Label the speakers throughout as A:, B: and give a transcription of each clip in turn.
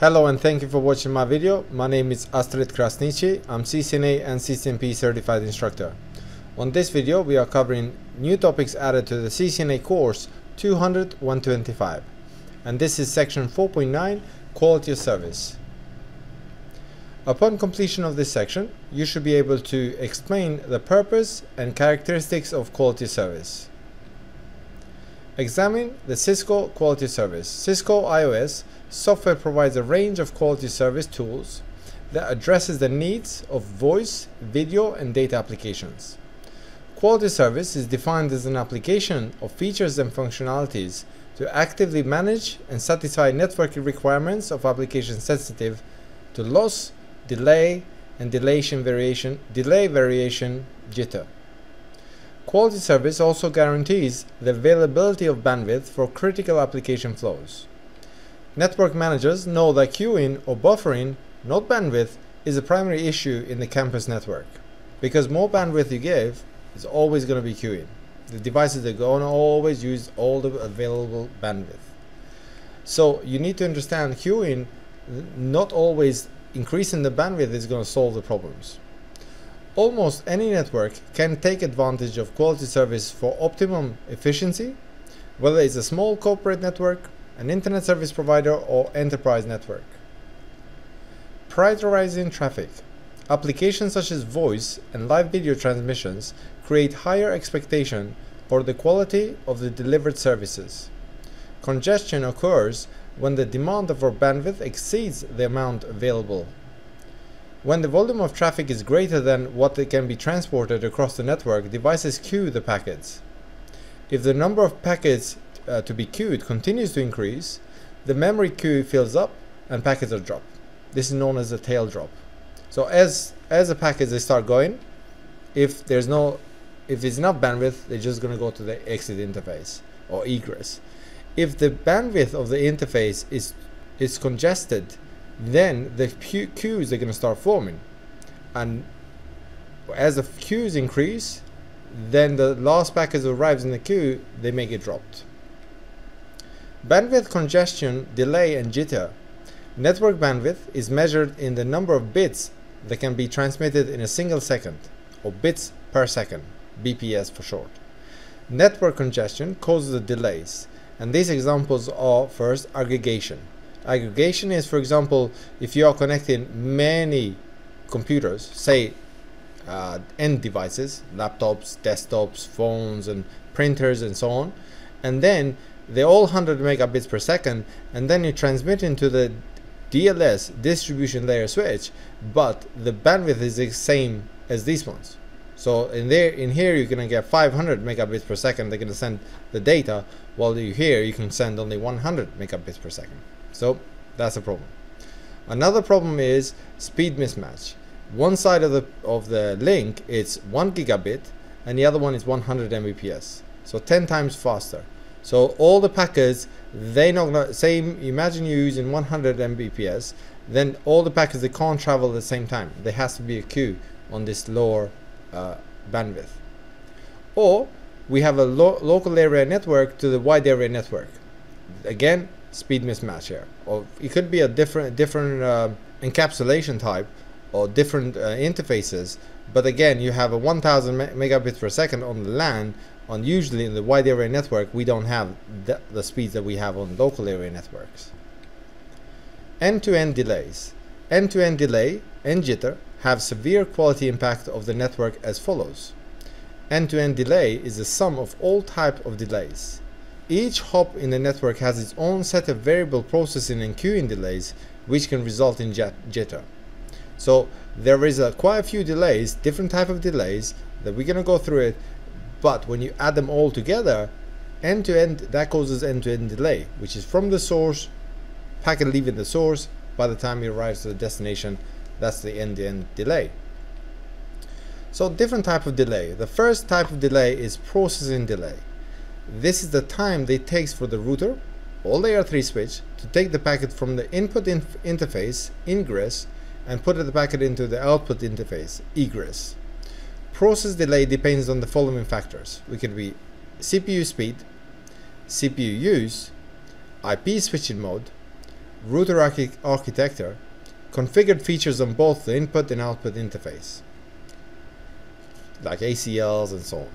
A: Hello and thank you for watching my video. My name is Astrit Krasniqi. I'm CCNA and CCNP certified instructor. On this video we are covering new topics added to the CCNA course 200-125 and this is section 4.9 quality of service. Upon completion of this section you should be able to explain the purpose and characteristics of quality service. Examine the Cisco Quality Service. Cisco IOS software provides a range of quality service tools that addresses the needs of voice, video, and data applications. Quality service is defined as an application of features and functionalities to actively manage and satisfy networking requirements of applications sensitive to loss, delay, and delay variation, delay variation jitter. Quality service also guarantees the availability of bandwidth for critical application flows. Network managers know that queuing or buffering, not bandwidth, is a primary issue in the campus network. Because more bandwidth you give, is always going to be queuing. The devices are going to always use all the available bandwidth. So you need to understand queuing, not always increasing the bandwidth is going to solve the problems. Almost any network can take advantage of quality service for optimum efficiency, whether it's a small corporate network, an internet service provider, or enterprise network. Prioritizing traffic. Applications such as voice and live video transmissions create higher expectation for the quality of the delivered services. Congestion occurs when the demand for bandwidth exceeds the amount available when the volume of traffic is greater than what can be transported across the network, devices queue the packets. If the number of packets uh, to be queued continues to increase, the memory queue fills up and packets are dropped. This is known as a tail drop. So as as the packets they start going, if there's no if there's enough bandwidth, they're just gonna go to the exit interface or egress. If the bandwidth of the interface is is congested then the queues are going to start forming and as the queues increase then the last package arrives in the queue they may get dropped bandwidth congestion delay and jitter. Network bandwidth is measured in the number of bits that can be transmitted in a single second or bits per second bps for short. Network congestion causes the delays and these examples are first aggregation. Aggregation is, for example, if you are connecting many computers, say uh, end devices, laptops, desktops, phones, and printers, and so on, and then they're all 100 megabits per second, and then you transmit into the DLS distribution layer switch, but the bandwidth is the same as these ones. So in there, in here, you're gonna get 500 megabits per second. They're gonna send the data, while you here you can send only 100 megabits per second. So that's a problem. Another problem is speed mismatch. One side of the of the link it's one gigabit, and the other one is 100 Mbps. So 10 times faster. So all the packets they not gonna same. Imagine you're using 100 Mbps, then all the packets they can't travel at the same time. There has to be a queue on this lower uh, bandwidth. Or we have a lo local area network to the wide area network. Again, speed mismatch here or it could be a different different uh, encapsulation type or different uh, interfaces but again you have a 1000 me megabits per second on the LAN on usually in the wide area network we don't have the, the speeds that we have on local area networks. End-to-end -end delays. End-to-end -end delay and jitter have severe quality impact of the network as follows. End-to-end -end delay is the sum of all type of delays. Each hop in the network has its own set of variable processing and queuing delays which can result in jitter. So there is a, quite a few delays, different type of delays that we're going to go through it but when you add them all together end to end that causes end to end delay which is from the source packet leaving the source by the time it arrives to the destination that's the end to end delay. So different type of delay. The first type of delay is processing delay. This is the time that it takes for the router or layer 3 switch to take the packet from the input interface, ingress, and put the packet into the output interface, egress. Process delay depends on the following factors. We can be CPU speed, CPU use, IP switching mode, router archi architecture, configured features on both the input and output interface, like ACLs and so on.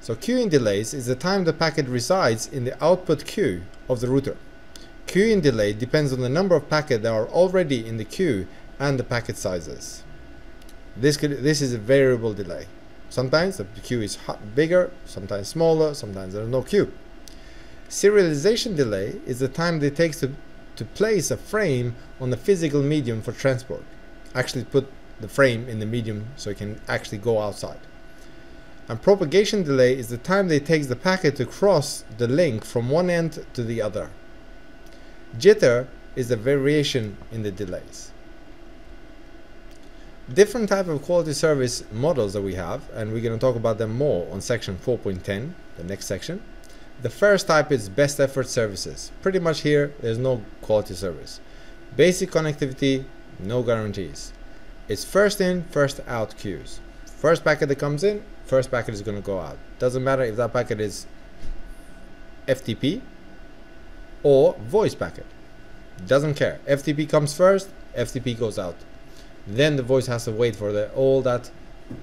A: So queuing delays is the time the packet resides in the output queue of the router. Queuing delay depends on the number of packets that are already in the queue and the packet sizes. This, could, this is a variable delay. Sometimes the queue is bigger, sometimes smaller, sometimes there is no queue. Serialization delay is the time it takes to, to place a frame on the physical medium for transport. Actually put the frame in the medium so it can actually go outside. And propagation delay is the time it takes the packet to cross the link from one end to the other. Jitter is a variation in the delays. Different type of quality service models that we have, and we're going to talk about them more on section 4.10, the next section. The first type is best effort services. Pretty much here, there's no quality service. Basic connectivity, no guarantees. It's first in, first out queues. First packet that comes in, first packet is going to go out. Doesn't matter if that packet is FTP or voice packet. Doesn't care. FTP comes first, FTP goes out. Then the voice has to wait for the, all that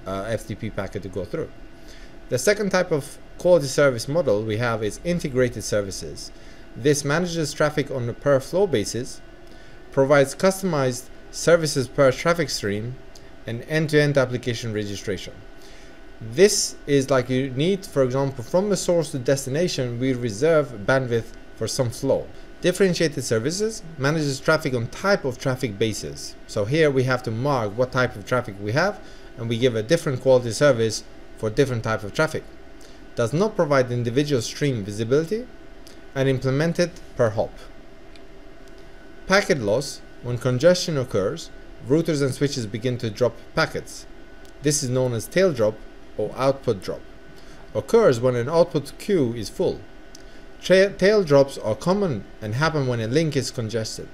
A: uh, FTP packet to go through. The second type of quality service model we have is integrated services. This manages traffic on a per flow basis, provides customized services per traffic stream, and end-to-end -end application registration. This is like you need, for example, from the source to destination, we reserve bandwidth for some flow. Differentiated services manages traffic on type of traffic basis. So here we have to mark what type of traffic we have and we give a different quality service for different type of traffic. Does not provide individual stream visibility and implemented per hop. Packet loss, when congestion occurs, routers and switches begin to drop packets. This is known as tail drop or output drop. Occurs when an output queue is full. Tail drops are common and happen when a link is congested.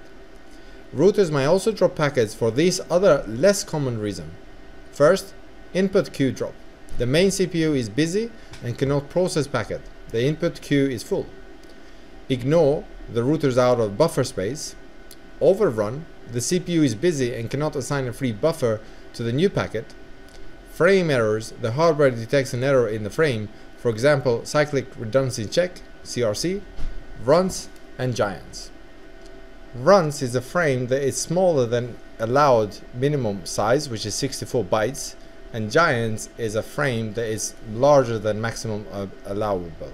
A: Routers may also drop packets for these other less common reason. First, input queue drop. The main CPU is busy and cannot process packet. The input queue is full. Ignore the routers out of buffer space. Overrun. The CPU is busy and cannot assign a free buffer to the new packet. Frame errors. The hardware detects an error in the frame. For example, cyclic redundancy check, CRC, runts, and giants. Runts is a frame that is smaller than allowed minimum size, which is 64 bytes, and giants is a frame that is larger than maximum uh, allowable.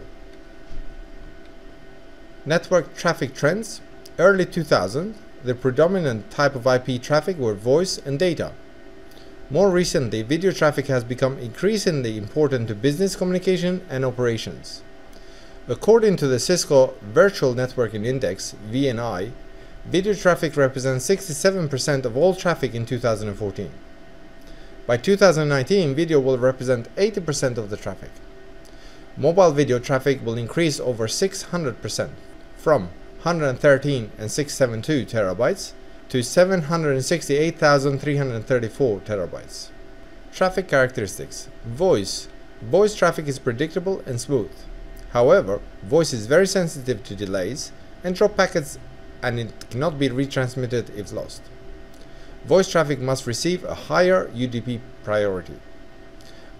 A: Network traffic trends. Early 2000, the predominant type of IP traffic were voice and data. More recently, video traffic has become increasingly important to business communication and operations. According to the Cisco Virtual Networking Index, VNI, video traffic represents 67% of all traffic in 2014. By 2019, video will represent 80% of the traffic. Mobile video traffic will increase over 600% from 113 and 672 terabytes to 768,334 terabytes. Traffic characteristics. Voice. Voice traffic is predictable and smooth. However, voice is very sensitive to delays and drop packets and it cannot be retransmitted if lost voice traffic must receive a higher UDP priority.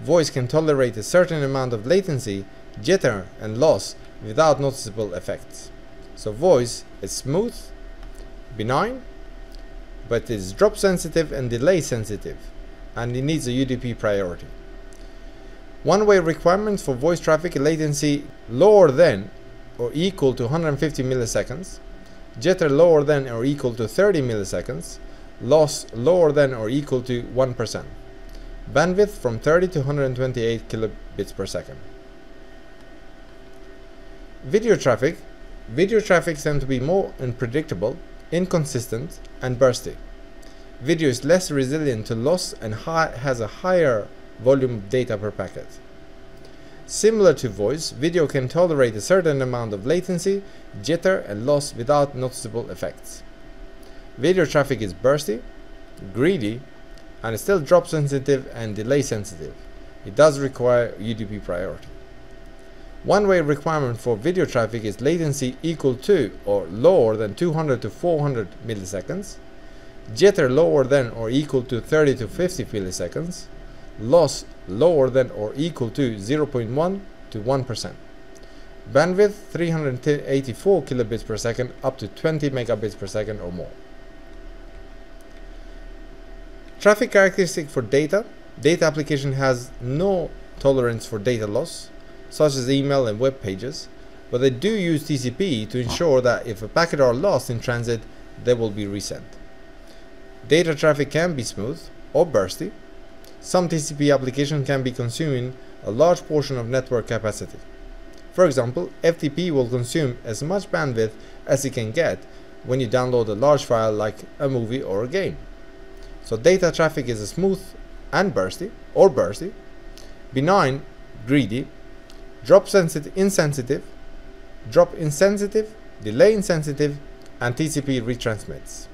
A: Voice can tolerate a certain amount of latency, jitter, and loss without noticeable effects. So voice is smooth, benign, but is drop sensitive and delay sensitive, and it needs a UDP priority. One-way requirements for voice traffic latency lower than or equal to 150 milliseconds, jitter lower than or equal to 30 milliseconds, loss lower than or equal to 1%. Bandwidth from 30 to 128 kilobits per second. Video traffic. Video traffic tends to be more unpredictable, inconsistent, and bursty. Video is less resilient to loss and has a higher volume data per packet. Similar to voice, video can tolerate a certain amount of latency, jitter, and loss without noticeable effects. Video traffic is bursty, greedy, and still drop sensitive and delay sensitive. It does require UDP priority. One-way requirement for video traffic is latency equal to or lower than 200 to 400 milliseconds, jitter lower than or equal to 30 to 50 milliseconds, loss lower than or equal to 0.1 to 1%. Bandwidth 384 kilobits per second up to 20 megabits per second or more. Traffic characteristic for data. Data application has no tolerance for data loss, such as email and web pages, but they do use TCP to ensure that if a packet are lost in transit, they will be resent. Data traffic can be smooth or bursty. Some TCP application can be consuming a large portion of network capacity. For example, FTP will consume as much bandwidth as it can get when you download a large file like a movie or a game. So data traffic is smooth and bursty or bursty, benign, greedy, drop sensitive, insensitive, drop insensitive, delay insensitive, and TCP retransmits.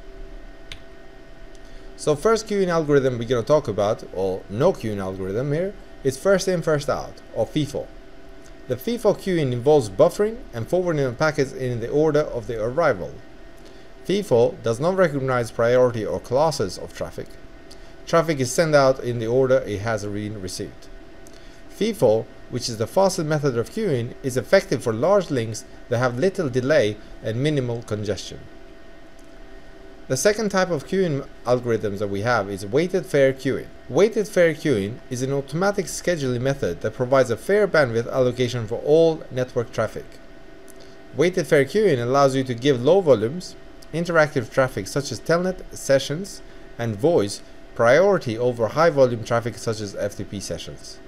A: So first queuing algorithm we're going to talk about, or no queuing algorithm here, is first in first out, or FIFO. The FIFO queuing involves buffering and forwarding packets in the order of their arrival. FIFO does not recognize priority or classes of traffic. Traffic is sent out in the order it has been received. FIFO, which is the fastest method of queuing, is effective for large links that have little delay and minimal congestion. The second type of queuing algorithms that we have is weighted fair queuing. Weighted fair queuing is an automatic scheduling method that provides a fair bandwidth allocation for all network traffic. Weighted fair queuing allows you to give low volumes, interactive traffic such as telnet sessions and voice priority over high volume traffic such as FTP sessions.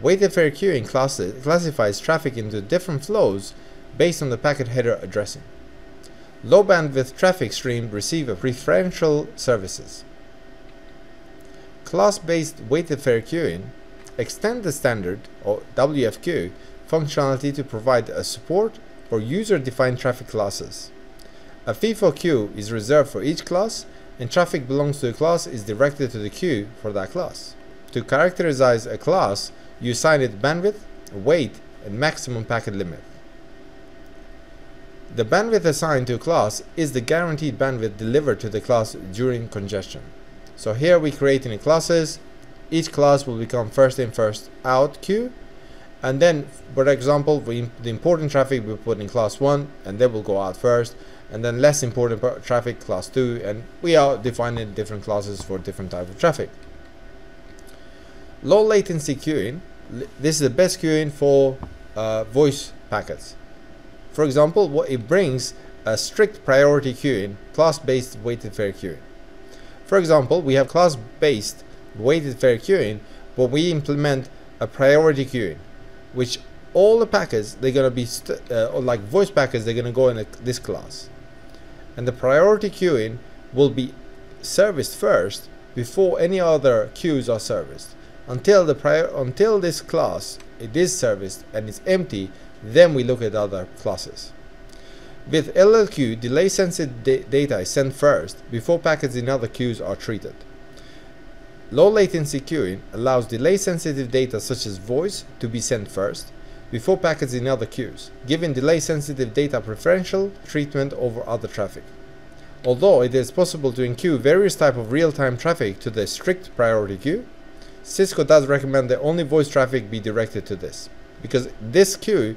A: Weighted fair queuing classifies traffic into different flows based on the packet header addressing. Low bandwidth traffic stream receive preferential services. Class-based weighted fair queuing extend the standard or WFQ functionality to provide a support for user-defined traffic classes. A FIFO queue is reserved for each class and traffic belongs to a class is directed to the queue for that class. To characterize a class, you assign it bandwidth, weight, and maximum packet limit. The bandwidth assigned to a class is the guaranteed bandwidth delivered to the class during congestion. So here we create any classes, each class will become first in first out queue and then for example we, the important traffic we put in class 1 and they will go out first and then less important traffic class 2 and we are defining different classes for different type of traffic. Low latency queuing, this is the best queuing for uh, voice packets. For example, what it brings a strict priority queuing, class-based weighted fair queuing. For example, we have class-based weighted fair queuing, but we implement a priority queuing, which all the packets they're gonna be uh, like voice packets they're gonna go in a, this class, and the priority queuing will be serviced first before any other queues are serviced. Until the prior until this class it is serviced and it's empty, then we look at other classes. With LLQ, delay sensitive da data is sent first before packets in other queues are treated. Low latency queuing allows delay sensitive data such as voice to be sent first before packets in other queues, giving delay sensitive data preferential treatment over other traffic. Although it is possible to enqueue various type of real-time traffic to the strict priority queue, Cisco does recommend that only voice traffic be directed to this because this queue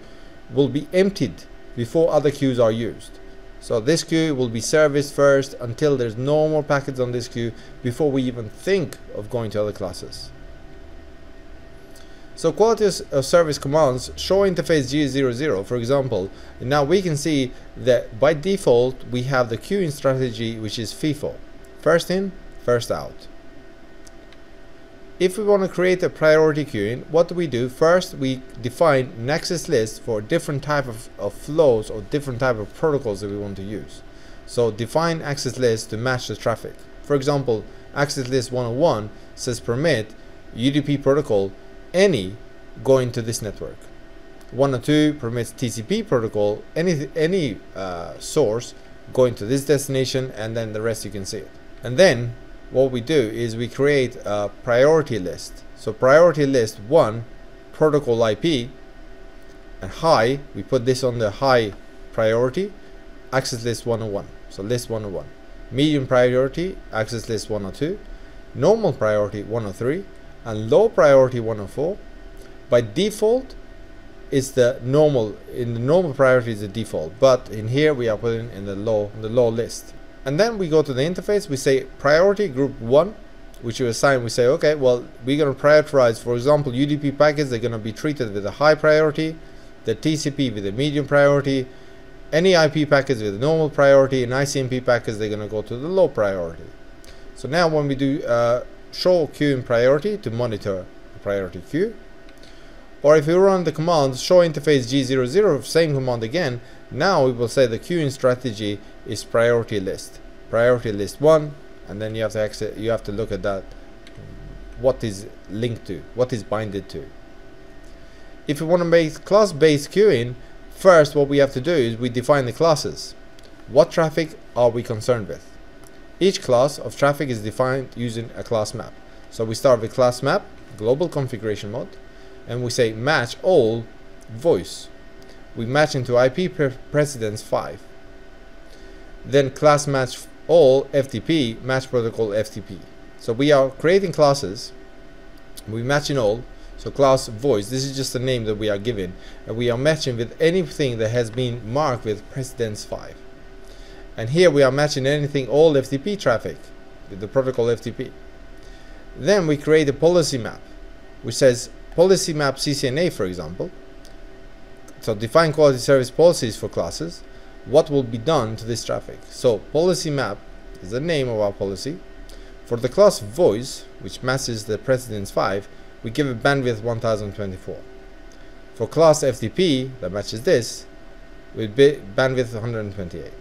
A: will be emptied before other queues are used. So this queue will be serviced first until there's no more packets on this queue before we even think of going to other classes. So quality of service commands show interface G00 for example now we can see that by default we have the queuing strategy which is FIFO first in first out if we want to create a priority queuing, what do we do? First, we define an access list for different type of, of flows or different type of protocols that we want to use. So define access list to match the traffic. For example, access list 101 says permit UDP protocol any going to this network. 102 permits TCP protocol any any uh, source going to this destination and then the rest you can see it. And then what we do is we create a priority list. So priority list 1, protocol IP, and high, we put this on the high priority, access list 101. So list 101. Medium priority, access list 102. Normal priority 103 and low priority 104. By default, is the normal in the normal priority is the default, but in here we are putting in the low the low list. And then we go to the interface. We say priority group one, which you assign. We say okay, well we're going to prioritize. For example, UDP packets they're going to be treated with a high priority, the TCP with a medium priority, any IP packets with a normal priority, and ICMP packets they're going to go to the low priority. So now when we do uh, show queue in priority to monitor the priority queue, or if we run the command show interface G00, same command again, now we will say the queuing strategy is priority list. Priority list 1, and then you have to exit, you have to look at that what is linked to, what is binded to. If we want to make class-based queuing, first what we have to do is we define the classes. What traffic are we concerned with? Each class of traffic is defined using a class map. So we start with class map, global configuration mode, and we say match all voice. We match into IP pre precedence 5. Then class match all FTP, match protocol FTP. So we are creating classes, we match in all, so class voice, this is just the name that we are giving, and we are matching with anything that has been marked with precedence 5. And here we are matching anything all FTP traffic with the protocol FTP. Then we create a policy map, which says policy map CCNA, for example, so define quality service policies for classes, what will be done to this traffic. So policy map is the name of our policy. For the class voice, which matches the precedence 5, we give a bandwidth 1024. For class FTP, that matches this, with bandwidth 128.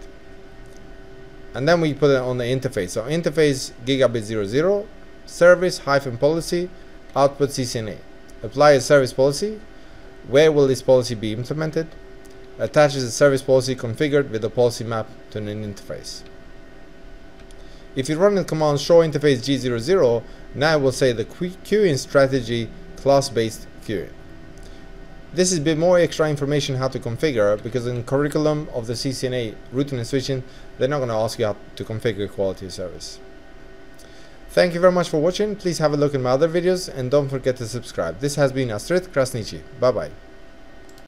A: And then we put it on the interface. So interface gigabit 00, service hyphen policy, output CCNA apply a service policy. Where will this policy be implemented? Attaches a service policy configured with a policy map to an interface. If you run the command show interface G00, now it will say the queuing strategy class-based queuing. This is a bit more extra information how to configure because in curriculum of the CCNA routing and switching, they're not going to ask you how to configure quality of service. Thank you very much for watching. Please have a look at my other videos and don't forget to subscribe. This has been Astrit Krasniqi. Bye bye.